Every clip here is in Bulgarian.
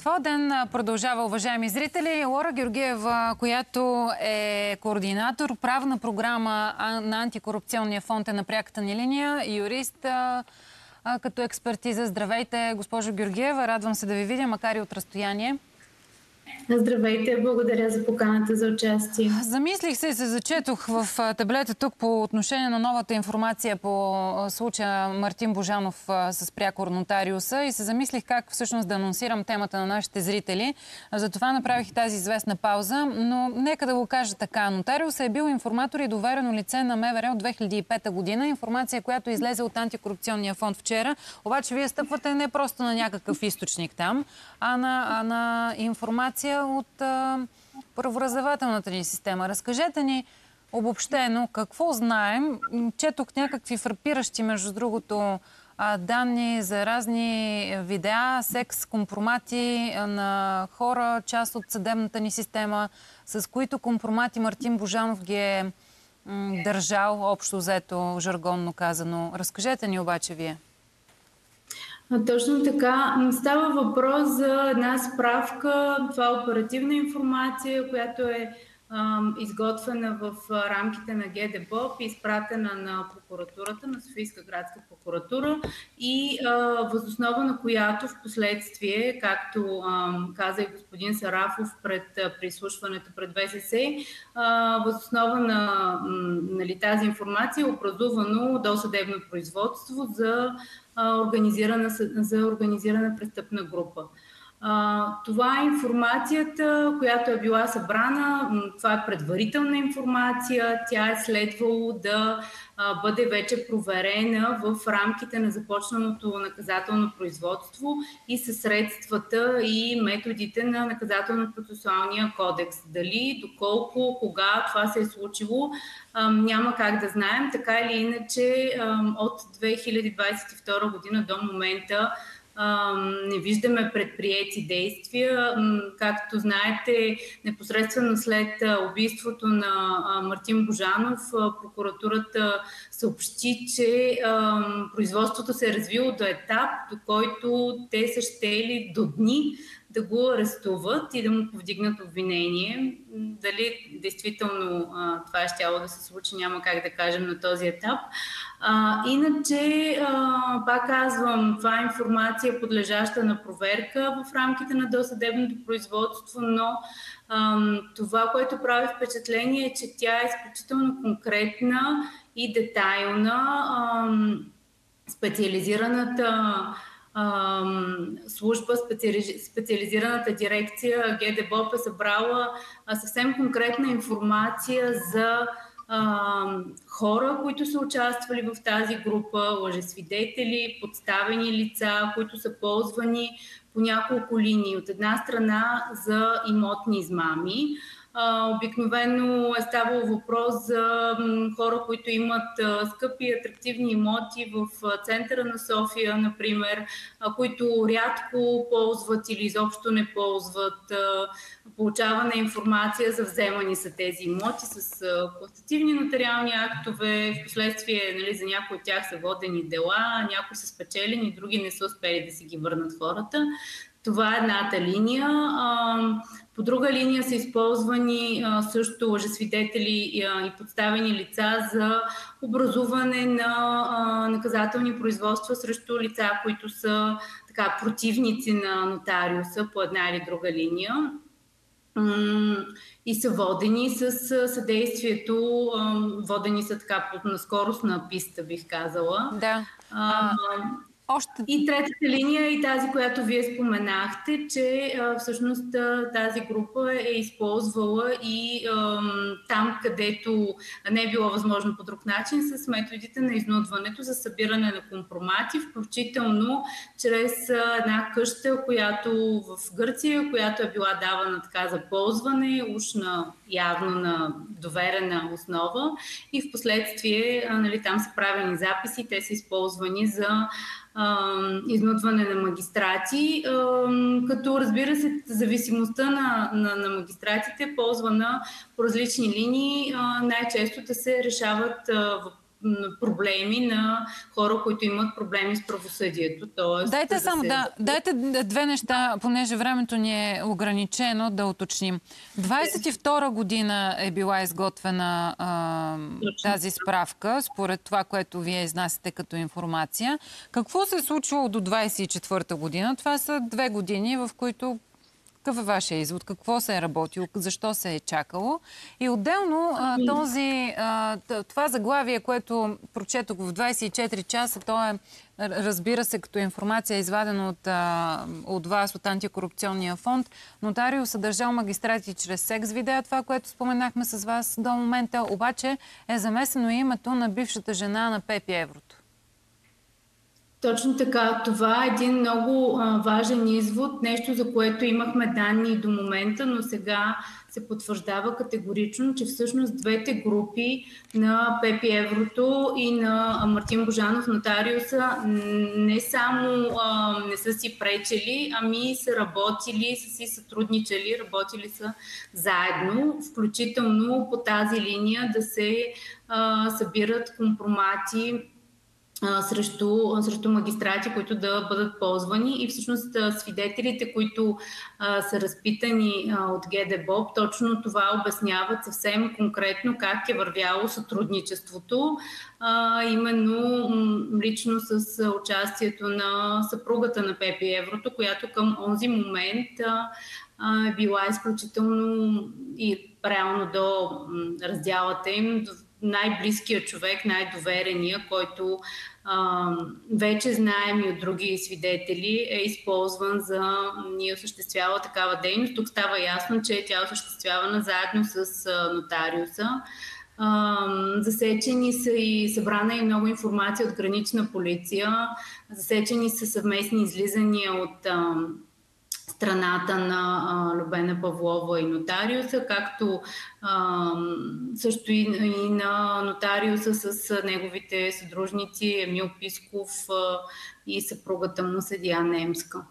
Това ден продължава, уважаеми зрители. Лора Георгиева, която е координатор, правна програма на антикорупционния фонд е на пряката ни линия, юрист като експертиза. Здравейте, госпожо Георгиева. Радвам се да ви видя, макар и от разстояние. Здравейте, благодаря за поканата за участие. Замислих се и се зачетох в таблета тук по отношение на новата информация по случая Мартин Божанов с прякор нотариуса и се замислих как всъщност да анонсирам темата на нашите зрители. Затова направих тази известна пауза, но нека да го кажа така. Нотариус е бил информатор и доверено лице на МВР от 2005 година. Информация, която излезе от антикорупционния фонд вчера. Обаче вие стъпвате не просто на някакъв източник там, а на, а на информация от а, правораздавателната ни система. Разкажете ни обобщено какво знаем. Четох някакви фрапиращи, между другото, данни за разни видеа, секс, компромати на хора, част от съдебната ни система, с които компромати Мартин Божанов ги е държал, общо взето, жаргонно казано. Разкажете ни обаче вие. Точно така. Става въпрос за една справка. Това е оперативна информация, която е изготвена в рамките на ГДБОП, изпратена на прокуратурата, на Софийска градска прокуратура и възоснова на която в последствие, както каза и господин Сарафов пред прислушването пред ВСС, възоснова на нали, тази информация е образувано досъдебно производство за организирана, за организирана престъпна група. Това е информацията, която е била събрана. Това е предварителна информация. Тя е следвало да бъде вече проверена в рамките на започналото наказателно производство и със средствата и методите на наказателно-процесуалния кодекс. Дали, доколко, кога това се е случило, няма как да знаем. Така или иначе, от 2022 година до момента не виждаме предприяти действия. Както знаете, непосредствено след убийството на Мартин Божанов, прокуратурата съобщи, че производството се е развило до етап, до който те са щели до дни да го арестуват и да му повдигнат обвинение. Дали действително а, това е щяло да се случи, няма как да кажем на този етап. А, иначе, а, пак казвам, това е информация подлежаща на проверка в рамките на досъдебното производство, но а, това, което прави впечатление е, че тя е изключително конкретна и детайлна. А, специализираната служба, специализираната дирекция ГДБОП е събрала съвсем конкретна информация за хора, които са участвали в тази група, лъжесвидетели, подставени лица, които са ползвани по няколко линии. От една страна за имотни измами, обикновено е ставало въпрос за хора, които имат скъпи атрактивни имоти в центъра на София, например, които рядко ползват или изобщо не ползват. Получаване информация за вземани са тези имоти с констативни нотариални актове. В последствие нали, за някои от тях са водени дела, някои са спечелени, други не са успели да си ги върнат хората. Това е едната линия. По друга линия са използвани също лъжесвидетели и подставени лица за образуване на наказателни производства срещу лица, които са така, противници на нотариуса по една или друга линия и са водени с съдействието, водени са така на скорост на писта, бих казала. Да. А, още... И третата линия и тази, която вие споменахте, че а, всъщност тази група е използвала и а, там, където не е било възможно по друг начин, с методите на изнудването за събиране на компромати, включително чрез а, една къща, която в Гърция, която е била давана така за ползване, уж на явно на доверена основа. И в последствие нали, там са правени записи, те са използвани за изнудване на магистрати, като разбира се, зависимостта на, на, на магистратите, ползвана по различни линии, най-често да се решават проблеми на хора, които имат проблеми с правосъдието. Тоест, дайте да само, се... да, дайте две неща, понеже времето ни е ограничено, да уточним. 22 година е била изготвена а, тази справка, според това, което вие изнасяте като информация. Какво се е случило до 24 година? Това са две години, в които какъв е вашия извод? Какво се е работило? Защо се е чакало? И отделно този, това заглавие, което прочетох в 24 часа, то е, разбира се, като информация извадено от, от вас, от антикорупционния фонд. Нотарио съдържал магистрати чрез секс видео. Това, което споменахме с вас до момента, обаче е замесено името на бившата жена на Пепи Еврото. Точно така. Това е един много важен извод, нещо за което имахме данни до момента, но сега се потвърждава категорично, че всъщност двете групи на Пепи Еврото и на Мартин Божанов нотариуса не само а, не са си пречели, ами са работили, са си сътрудничали, работили са заедно, включително по тази линия да се а, събират компромати срещу, срещу магистрати, които да бъдат ползвани. И всъщност свидетелите, които а, са разпитани а, от ГДБОП, точно това обясняват съвсем конкретно как е вървяло сътрудничеството, а, именно лично с участието на съпругата на Пепи Еврото, която към онзи момент е била изключително и реално до раздялата им най-близкият човек, най-доверения, който вече знаем и от други свидетели, е използван за ние осъществява такава дейност. Тук става ясно, че тя е осъществявана заедно с нотариуса. Засечени са и събрана и много информация от гранична полиция. Засечени са съвместни излизания от страната на а, Любена Павлова и нотариуса, както а, също и, и на нотариуса с неговите съдружници Емил Писков а, и съпругата му Седия Немска.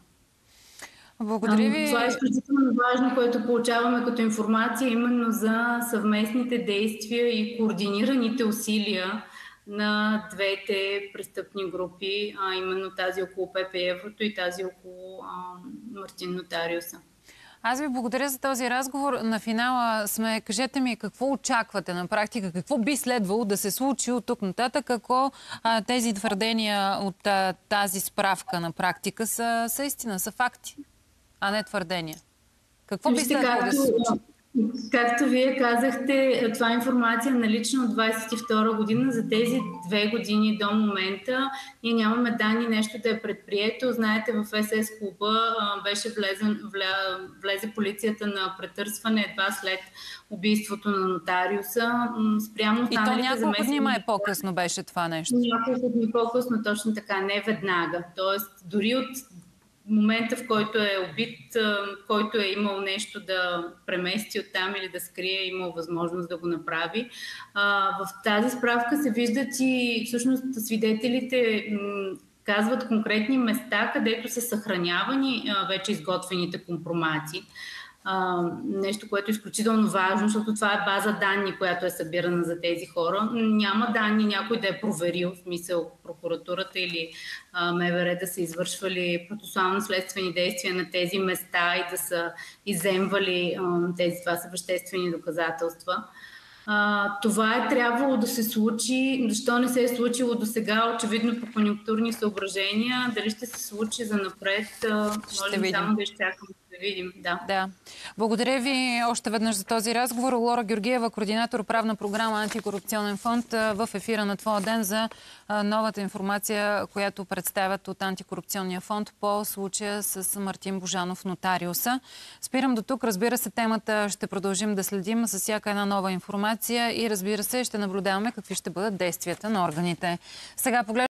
Благодаря ви. Това е изключително важно, което получаваме като информация именно за съвместните действия и координираните усилия на двете престъпни групи, а именно тази около ПП Еврото и тази около а, Мартин Нотариуса. Аз ви благодаря за този разговор. На финала сме, кажете ми, какво очаквате на практика, какво би следвало да се случи от тук нататък, ако а, тези твърдения от а, тази справка на практика са, са истина, са факти, а не твърдения. Какво би следвало да се случи? Както вие казахте, това е информация налична от 22 година. За тези две години до момента ние нямаме данни нещо да е предприето. Знаете, в СС клуба беше влезен, вля, влезе полицията на претърсване едва след убийството на нотариуса. Спрямо И то няколко заместни... дни май по-късно беше това нещо. Няколко дни по-късно, точно така, не веднага. Тоест, дори от момента, в който е убит, който е имал нещо да премести оттам или да скрие, е имал възможност да го направи. В тази справка се виждат и всъщност свидетелите казват конкретни места, където са съхранявани вече изготвените компромати а, нещо, което е изключително важно, защото това е база данни, която е събирана за тези хора. Няма данни някой да е проверил, в смисъл прокуратурата или а, МВР да са извършвали процесуално-следствени действия на тези места и да са иземвали а, тези, това са веществени доказателства. А, това е трябвало да се случи. Защо не се е случило до сега? Очевидно по конъюнктурни съображения. Дали ще се случи за напред? Може видим. само да изчакаме видим. Да. да. Благодаря ви още веднъж за този разговор. Лора Георгиева, координатор правна програма Антикорупционен фонд в ефира на Твоя ден за новата информация, която представят от Антикорупционния фонд по случая с Мартин Божанов, нотариуса. Спирам до тук. Разбира се, темата ще продължим да следим с всяка една нова информация и разбира се, ще наблюдаваме какви ще бъдат действията на органите. Сега поглед